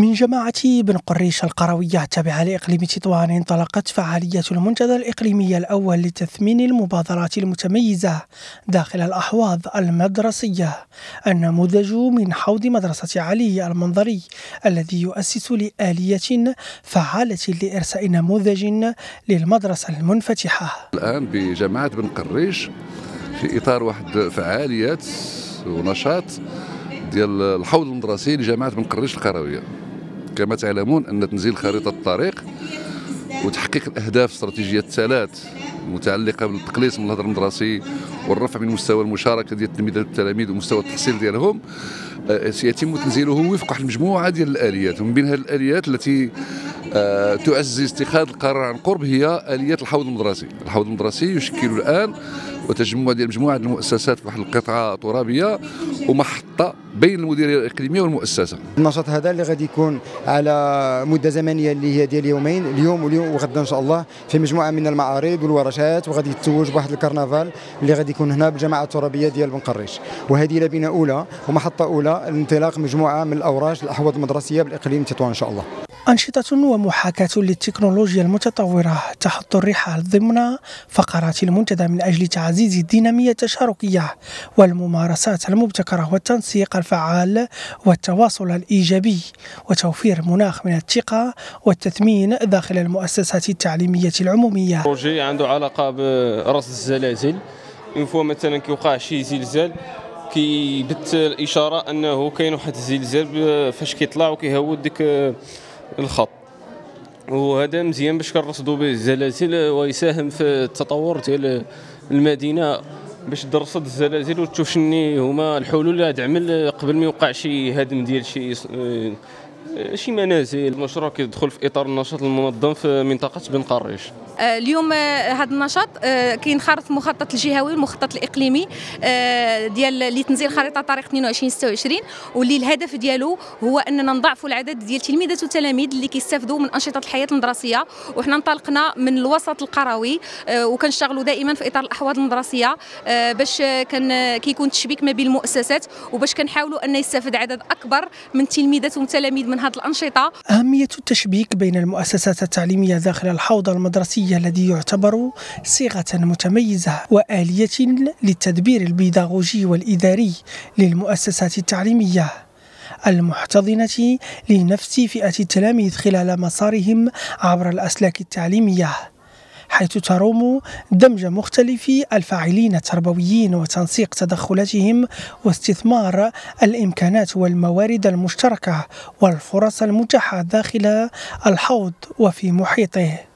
من جماعة بن قريش القروية التابعة لإقليم تطوان انطلقت فعالية المنتدى الإقليمي الأول لتثمين المبادرات المتميزة داخل الأحواض المدرسية. النموذج من حوض مدرسة علي المنظري الذي يؤسس لآلية فعالة لإرساء نموذج للمدرسة المنفتحة. الآن بجماعة بن قريش في إطار واحد فعاليات ونشاط ديال الحوض المدرسي لجامعه بن قريش القروية. كما تعلمون أن تنزيل خريطة الطريق وتحقيق الأهداف استراتيجيه الثلاث المتعلقه بالتقليص من الهدر المدرسي والرفع من مستوى المشاركة ديال التلاميذ التلاميذ ومستوى التحصيل ديالهم. آه، سيتم تنزيله وفق واحد المجموعة ديال الآليات. ومن بين هذه الآليات التي تعزز اتخاذ القرار عن قرب هي اليات الحوض المدرسي الحوض المدرسي يشكل الآن وتجمع ديال مجموعه المؤسسات في واحد القطعة ترابية ومحطة بين المديرية الإقليمية والمؤسسة. النشاط هذا اللي غادي يكون على مدة زمنية اللي هي ديال يومين اليوم واليوم وغدا إن شاء الله في مجموعة من المعارض والورشات وغادي يتوج بواحد الكرنفال اللي غادي يكون هنا بالجماعة الترابية ديال بن قريش وهذه لبنه أولى ومحطة أولى لانطلاق مجموعة من الاوراش الاحواض المدرسية بالإقليم تطوان إن شاء الله. أنشطة ومحاكاة للتكنولوجيا المتطورة. تحط الرحال ضمن فقرات المنتدى من أجل تعزيز الدينامية التشاركية والممارسات المبتكرة والتنسيق الفعال والتواصل الإيجابي وتوفير مناخ من الثقة والتثمين داخل المؤسسات التعليمية العمومية. عنده علاقة برصد الزلازل. فوا مثلا كيوقع شي زلزال كيبت الإشارة أنه كاين واحد الزلزال فاش كيطلع وكيهود ديك الخط. وهذا مزيان باش كنرصدوا به الزلازل ويساهم في التطور ديال المدينة باش ترصد الزلازل وتشوف شنو هما الحلول اللي تعمل قبل ما يوقع شي هدم ديال شي شي منازل. المشروع كيدخل في إطار النشاط المنظم في منطقة بن قريش. آه، اليوم آه، هذا النشاط آه، كينخرط المخطط الجهوي والمخطط الإقليمي ديال لتنزيل خريطة طريق 22 26 واللي الهدف ديالو هو أننا نضاعفوا العدد ديال التلميذات والتلاميذ اللي كيستافدوا من أنشطة الحياة المدرسية. وحنا انطلقنا من الوسط القروي وكنشتغلوا دائما في إطار الاحواض المدرسية باش كان كيكون تشبيك ما بين المؤسسات وباش كنحاولوا أن يستافد عدد أكبر من التلميذات والتلاميذ من هذه الأنشطة. أهمية التشبيك بين المؤسسات التعليمية داخل الحوضه المدرسيه الذي يعتبر صيغة متميزة وآلية للتدبير البيداغوجي والإداري للمؤسسات التعليمية المحتضنة لنفس فئة التلاميذ خلال مسارهم عبر الأسلاك التعليمية حيث تروم دمج مختلف الفاعلين التربويين وتنسيق تدخلاتهم واستثمار الإمكانات والموارد المشتركة والفرص المتاحة داخل الحوض وفي محيطه.